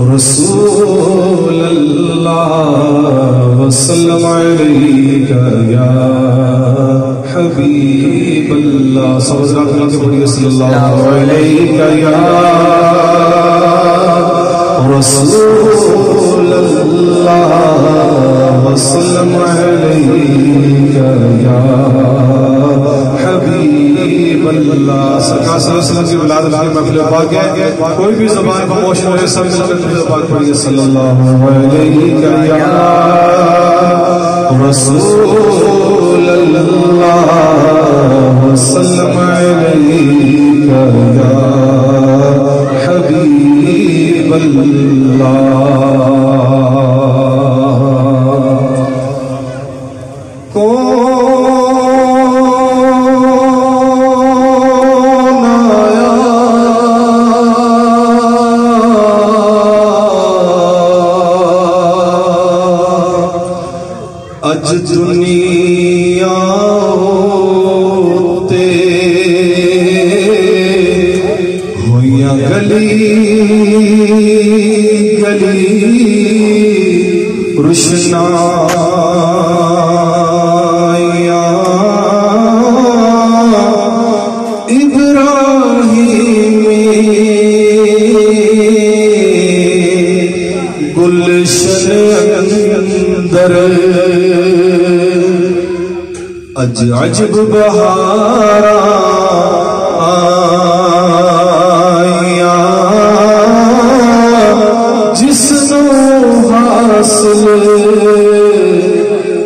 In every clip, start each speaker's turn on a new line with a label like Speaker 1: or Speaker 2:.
Speaker 1: رسول الله وسلم عليك يا حبيب الله. صلى الله عليك يا رسول الله وسلم عليك يا حبیب اللہ صلی اللہ وسلم علیہ یا رسول حبیب اللہ۔ کون اج عجب بہارا آیا۔ جس نو حاصل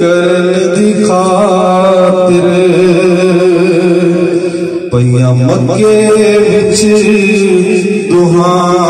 Speaker 1: کرن دی خاطر پیا مکے وچ دہائیاں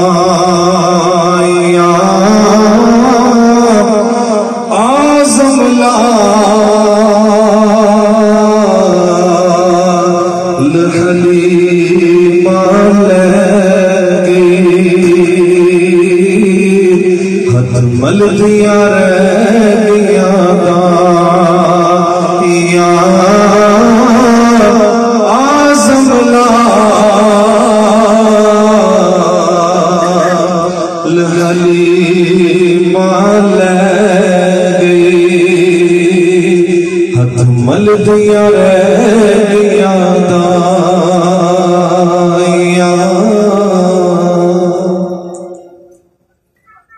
Speaker 1: مل دیا رہ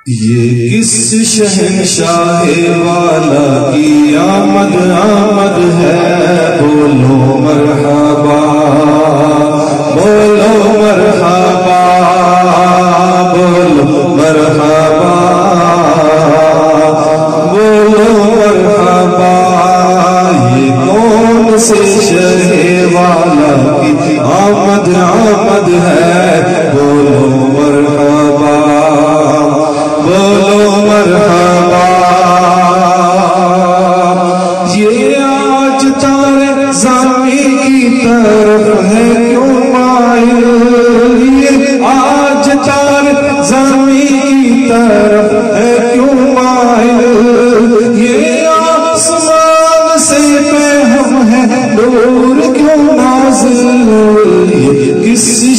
Speaker 1: یہ کس شہنشاہ والا کی آمد آمد ہے؟ بولو مرحبا بولو مرحبا۔ الجهاد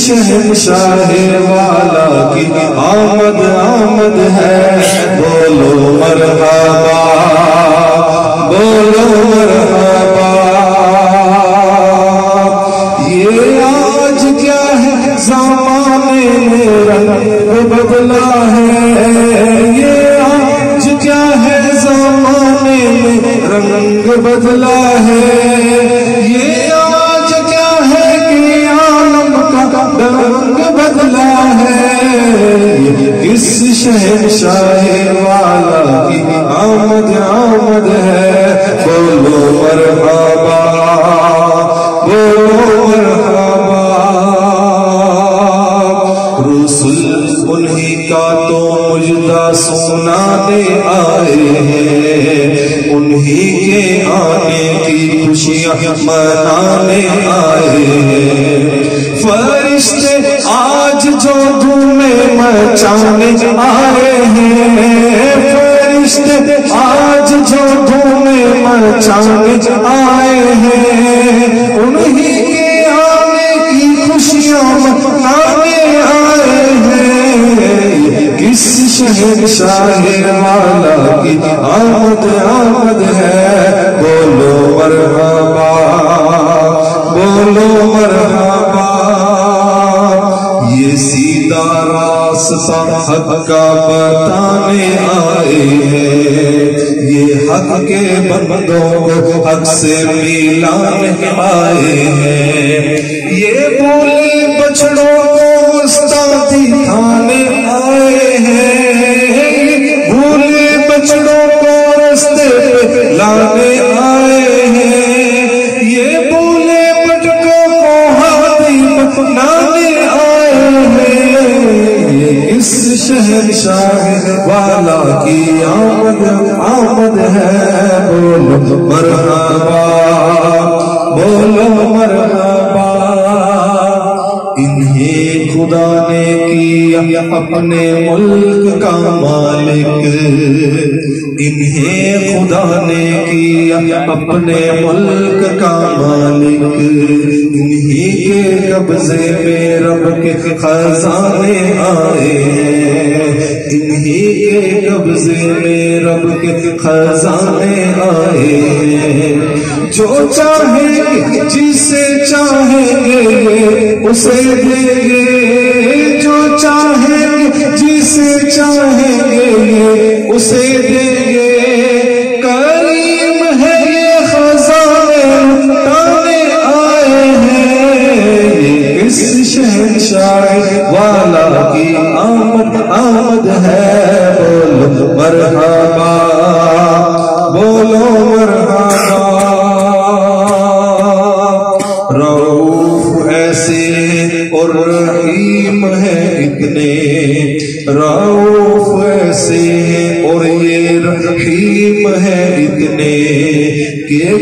Speaker 1: شہنشاہ والا کی آمد آمد ہے۔ بولو مرحبا بولو مرحبا۔ یہ آج کیا ہے؟ زمانے میں رنگ بدلا ہے۔ یہ آج کیا ہے؟ زمانے میں رنگ بدلا ہے۔ منانے آئے فرشتے آج جو دھومے مچانے آئے ہیں۔ فرشتے آج جو دھومے مچانے آئے راستہ حق کا بتانے آئے ہیں۔ یہ حق کے بندوں کو حق سے ملانے آئے ہیں۔ یہ بولے بچڑوں کو استادی تھانے آئے ہیں۔ شاہ والا کی آمد آمد ہے، بولو مرحبا بولو مرحبا۔ انہیں خدا نے کیا اپنے ملک کا مالک۔ انہیں خدا نے کیا اپنے ملک کا مالک۔ انہیں کے قبضے میں رب کے خزانے آئے ہیں۔ انہیں کے قبضے میں رب کے خزانے آئے ہیں۔ جو چاہیں گے، جسے چاہیں گے، اسے دیں گے۔ جو چاہیں گے، جسے چاہیں گے، اسے دیں گے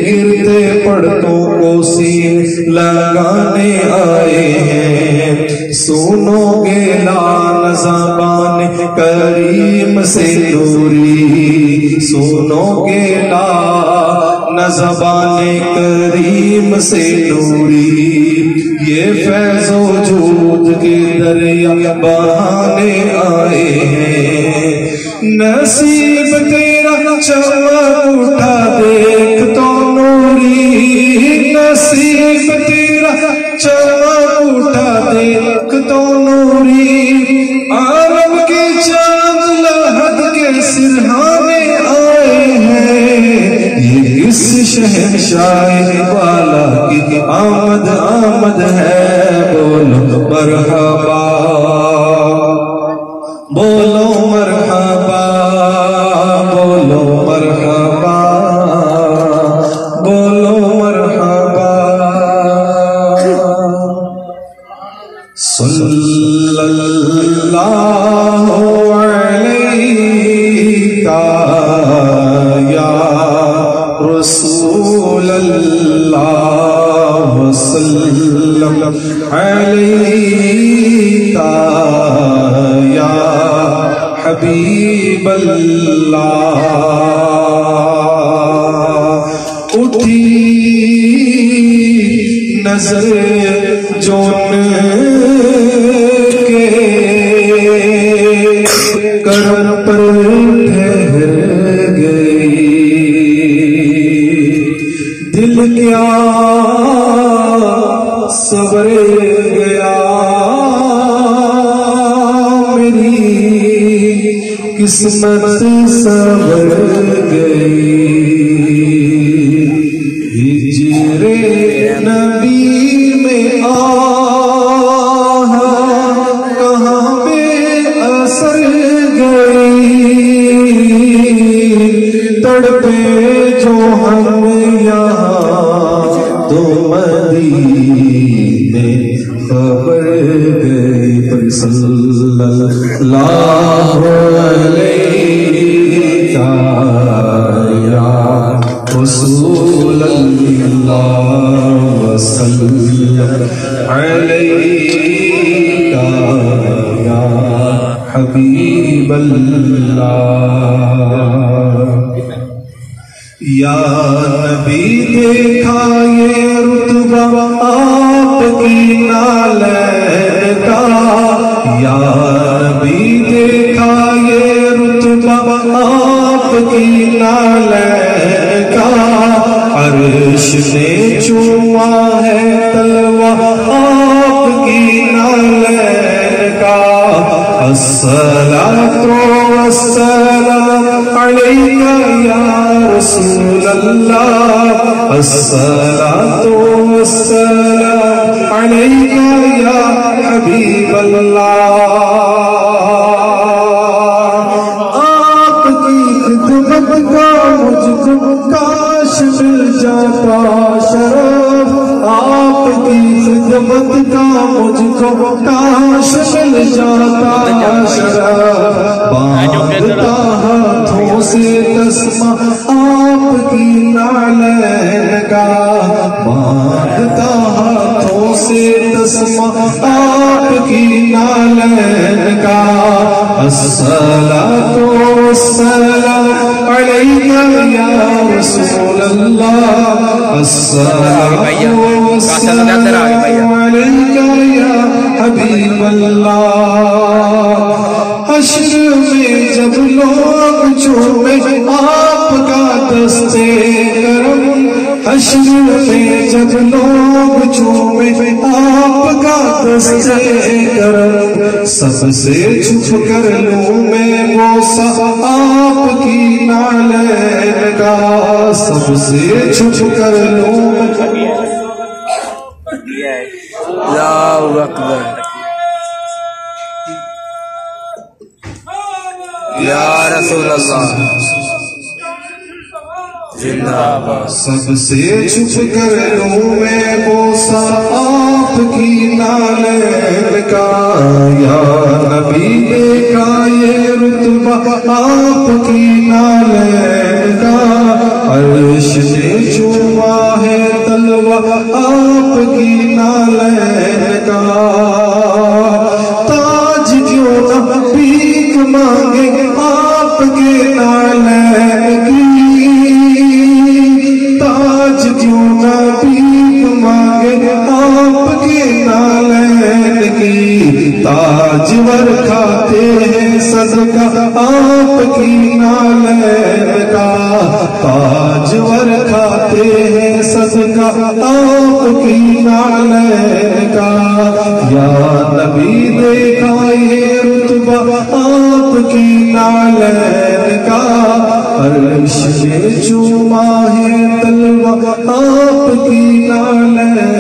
Speaker 1: گرتے پڑتوں کو سین لگانے آئے ہیں۔ سنو گے لال زبان کریم سے دوری۔ سنو گے لال زبان کریم سے نوری یہ فیض و جود کے دریا بہانے آئے ہیں۔ نصیب تیرا چمک اٹھا دیکھ شاعر حبیب اللہ۔ اٹھی نظر جون کے کرم پر ٹھہر گئی۔ دل کیا صبر گیا۔ قسمت صبر گئی۔ ہجر نبی میں آہ کہاں بے اثر گئی؟ تڑپے جو ہم یہاں تو مدینے خبر گئی۔ پر صلی اللہ علیہ یا رسول اللہ وسلم علیہ یا حبیب اللہ یا نبی دیکھا یہ رتبہ آپ کی نال کا یا بھی دیکھا یہ رتبہ آپ کی نالے کا عرش نے چوا ہے تلوا آپ کی نالے کا۔ السلام السلام علیہ یا رسول اللہ۔ السلام السلام علیہ يا حبيب الله آپ کی خدمت کا مجھ کو کاش مل جاتا، شرف۔ آپ کی خدمت کا مجھ کو کاش مل جاتا، شرف۔ باندھتا ہاتھوں سے تسمہ آپ کی نالین کا۔ باندھتا ہاتھوں سے تسمہ آپ کی نالین کا الصلاة والسلام عليك يا رسول الله الصلاة والسلام عليك يا حبيب الله حشر میں جب لوگ چھوڑے آپ کا دستے حشر میں جب لوگ چھوڑے آپ کا دستے کرم سب سے چھپ کر لوں میں بوسا آپ کی نالین کا۔ سب سے چھپ کر لوں۔ میں
Speaker 2: اللہ اکبر۔ یا رسول اللہ۔ زندہ باد۔
Speaker 1: سب سے چھپ کر لوں میں بوسا آپ کی نالین کا۔ یا نبی کا یہ رتبہ آپ کی نالین کا۔ عرش نے چوما ہے تلوہ آپ کی نالین کا۔ تاج کیوں نہ بھیک مانگے آپ کے نالین کی۔ ہیں آپ کی نالین کا تاج کھاتے ہیں صدقہ آپ کی نالین کا یا نبی دیکھا یہ رتبہ آپ کی نالین کا عرش میں چوما ہے تلوہ آپ کی نالین